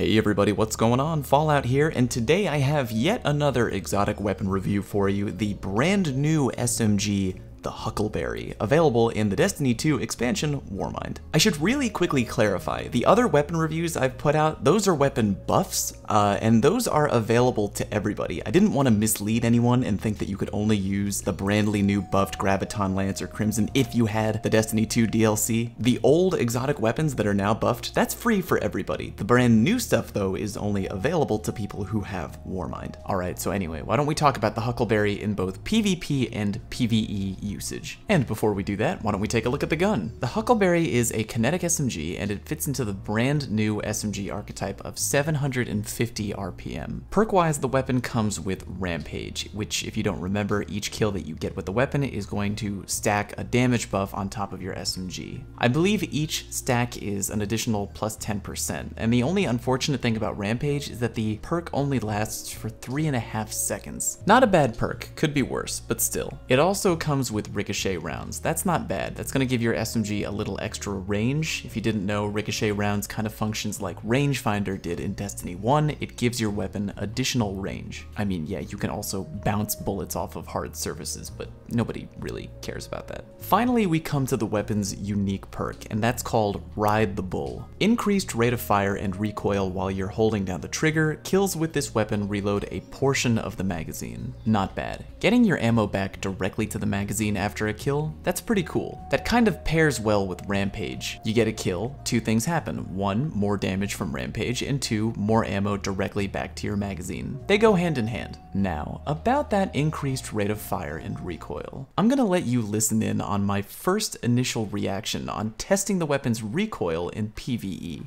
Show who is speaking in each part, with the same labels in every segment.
Speaker 1: Hey everybody, what's going on? Fallout here, and today I have yet another exotic weapon review for you, the brand new SMG the Huckleberry, available in the Destiny 2 expansion Warmind. I should really quickly clarify, the other weapon reviews I've put out, those are weapon buffs, uh, and those are available to everybody. I didn't want to mislead anyone and think that you could only use the brandly new buffed Graviton Lance or Crimson if you had the Destiny 2 DLC. The old exotic weapons that are now buffed, that's free for everybody. The brand new stuff though is only available to people who have Warmind. Alright, so anyway, why don't we talk about the Huckleberry in both PvP and PvE usage. And before we do that, why don't we take a look at the gun? The Huckleberry is a kinetic SMG and it fits into the brand new SMG archetype of 750 RPM. Perk-wise, the weapon comes with Rampage, which if you don't remember, each kill that you get with the weapon is going to stack a damage buff on top of your SMG. I believe each stack is an additional plus 10%, and the only unfortunate thing about Rampage is that the perk only lasts for three and a half seconds. Not a bad perk, could be worse, but still. It also comes with with ricochet rounds. That's not bad. That's going to give your SMG a little extra range. If you didn't know, ricochet rounds kind of functions like rangefinder did in Destiny 1. It gives your weapon additional range. I mean, yeah, you can also bounce bullets off of hard surfaces, but nobody really cares about that. Finally, we come to the weapon's unique perk, and that's called Ride the Bull. Increased rate of fire and recoil while you're holding down the trigger, kills with this weapon reload a portion of the magazine. Not bad. Getting your ammo back directly to the magazine after a kill, that's pretty cool. That kind of pairs well with Rampage. You get a kill, two things happen. One, more damage from Rampage, and two, more ammo directly back to your magazine. They go hand in hand. Now, about that increased rate of fire and recoil. I'm gonna let you listen in on my first initial reaction on testing the weapon's recoil in PvE.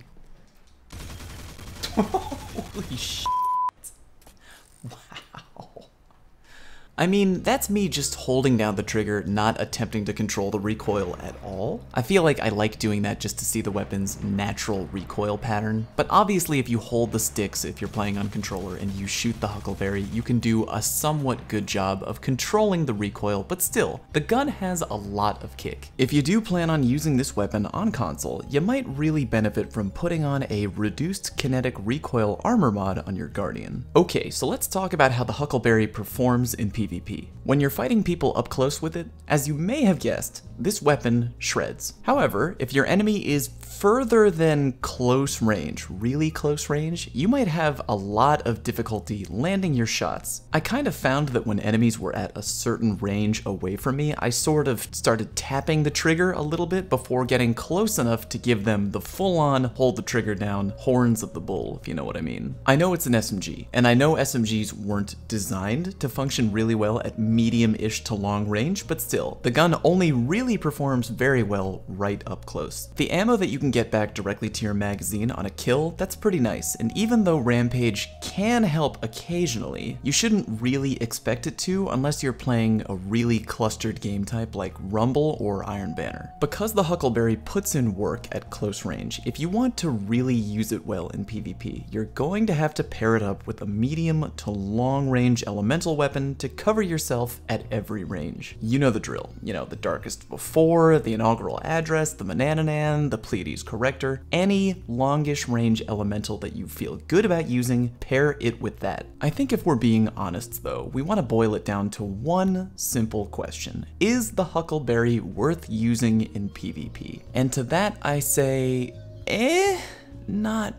Speaker 1: Holy shit. I mean, that's me just holding down the trigger, not attempting to control the recoil at all. I feel like I like doing that just to see the weapon's natural recoil pattern, but obviously if you hold the sticks if you're playing on controller and you shoot the Huckleberry, you can do a somewhat good job of controlling the recoil, but still, the gun has a lot of kick. If you do plan on using this weapon on console, you might really benefit from putting on a reduced kinetic recoil armor mod on your Guardian. Okay, so let's talk about how the Huckleberry performs in PvP PvP. When you're fighting people up close with it, as you may have guessed, this weapon shreds. However, if your enemy is further than close range, really close range, you might have a lot of difficulty landing your shots. I kind of found that when enemies were at a certain range away from me, I sort of started tapping the trigger a little bit before getting close enough to give them the full-on hold the trigger down horns of the bull, if you know what I mean. I know it's an SMG, and I know SMGs weren't designed to function really well at medium-ish to long range, but still, the gun only really performs very well right up close. The ammo that you can get back directly to your magazine on a kill, that's pretty nice, and even though Rampage can help occasionally, you shouldn't really expect it to unless you're playing a really clustered game type like Rumble or Iron Banner. Because the Huckleberry puts in work at close range, if you want to really use it well in PvP, you're going to have to pair it up with a medium to long range elemental weapon to cover yourself at every range. You know the drill. You know, the darkest before, the inaugural address, the Mannannan, the Pleiades corrector, any longish range elemental that you feel good about using, pair it with that. I think if we're being honest though, we want to boil it down to one simple question. Is the Huckleberry worth using in PvP? And to that I say, eh, not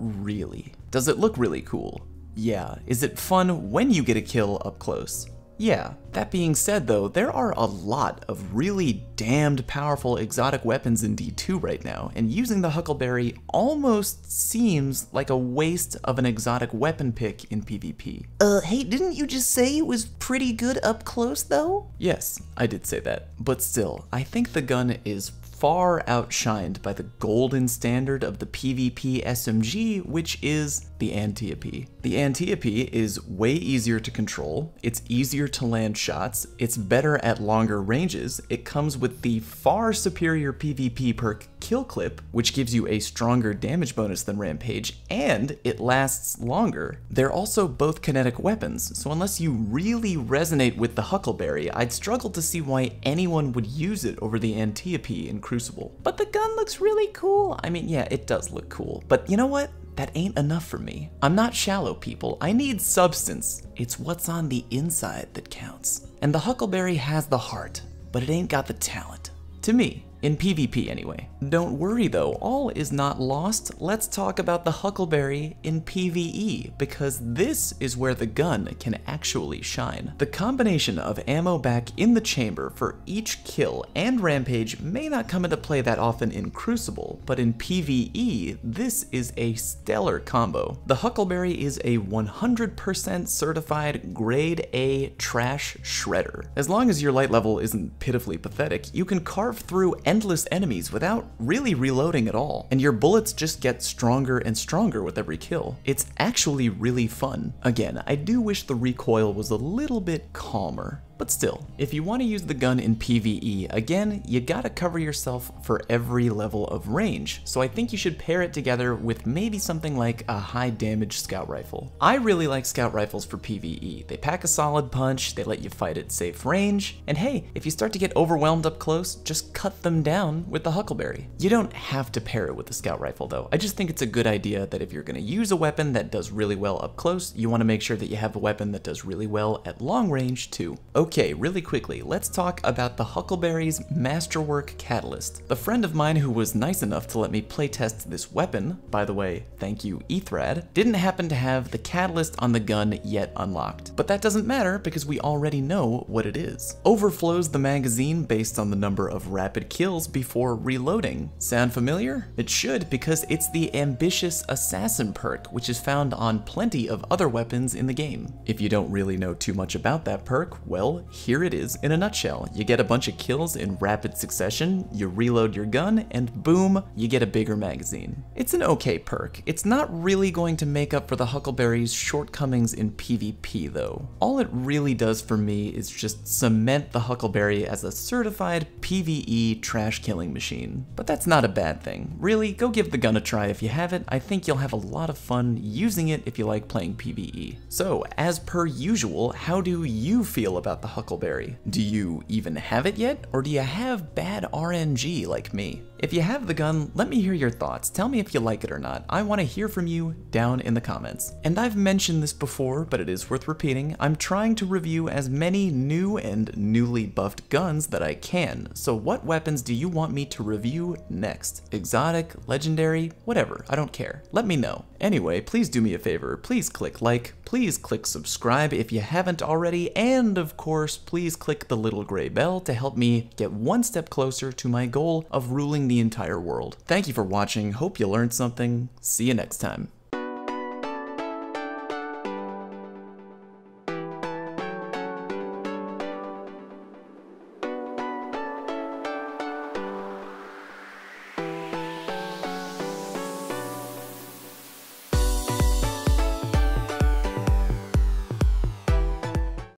Speaker 1: really. Does it look really cool? Yeah. Is it fun when you get a kill up close? Yeah, that being said though, there are a lot of really damned powerful exotic weapons in D2 right now, and using the Huckleberry almost seems like a waste of an exotic weapon pick in PvP.
Speaker 2: Uh, hey, didn't you just say it was pretty good up close though?
Speaker 1: Yes, I did say that, but still, I think the gun is far outshined by the golden standard of the PvP SMG, which is the Antiope. The Antiope is way easier to control, it's easier to land shots, it's better at longer ranges, it comes with the far superior PvP perk Kill Clip, which gives you a stronger damage bonus than Rampage, and it lasts longer. They're also both kinetic weapons, so unless you really resonate with the Huckleberry, I'd struggle to see why anyone would use it over the Antiope in Crucible. But the gun looks really cool. I mean, yeah, it does look cool. But you know what? that ain't enough for me. I'm not shallow, people. I need substance. It's what's on the inside that counts. And the Huckleberry has the heart, but it ain't got the talent. To me, in PvP anyway. Don't worry though, all is not lost. Let's talk about the Huckleberry in PvE, because this is where the gun can actually shine. The combination of ammo back in the chamber for each kill and rampage may not come into play that often in Crucible, but in PvE, this is a stellar combo. The Huckleberry is a 100% certified grade A trash shredder. As long as your light level isn't pitifully pathetic, you can carve through endless enemies without really reloading at all, and your bullets just get stronger and stronger with every kill. It's actually really fun. Again, I do wish the recoil was a little bit calmer. But still, if you want to use the gun in PvE, again, you gotta cover yourself for every level of range, so I think you should pair it together with maybe something like a high damage scout rifle. I really like scout rifles for PvE. They pack a solid punch, they let you fight at safe range, and hey, if you start to get overwhelmed up close, just cut them down with the Huckleberry. You don't have to pair it with the scout rifle though. I just think it's a good idea that if you're gonna use a weapon that does really well up close, you wanna make sure that you have a weapon that does really well at long range too. Okay, really quickly, let's talk about the Huckleberry's Masterwork Catalyst. The friend of mine who was nice enough to let me playtest this weapon, by the way, thank you Ethrad, didn't happen to have the catalyst on the gun yet unlocked. But that doesn't matter because we already know what it is. Overflows the magazine based on the number of rapid kills before reloading. Sound familiar? It should because it's the Ambitious Assassin perk, which is found on plenty of other weapons in the game. If you don't really know too much about that perk, well, here it is in a nutshell. You get a bunch of kills in rapid succession, you reload your gun, and boom, you get a bigger magazine. It's an okay perk. It's not really going to make up for the Huckleberry's shortcomings in PvP though. All it really does for me is just cement the Huckleberry as a certified PvE trash killing machine. But that's not a bad thing. Really, go give the gun a try if you haven't. I think you'll have a lot of fun using it if you like playing PvE. So, as per usual, how do you feel about the Huckleberry? Do you even have it yet? Or do you have bad RNG like me? If you have the gun, let me hear your thoughts. Tell me if you like it or not. I want to hear from you down in the comments. And I've mentioned this before, but it is worth repeating. I'm trying to review as many new and newly buffed guns that I can. So what weapons do you want me to review next? Exotic, legendary, whatever, I don't care. Let me know. Anyway, please do me a favor. Please click like, please click subscribe if you haven't already, and of course, please click the little gray bell to help me get one step closer to my goal of ruling the entire world. Thank you for watching, hope you learned something, see you next time.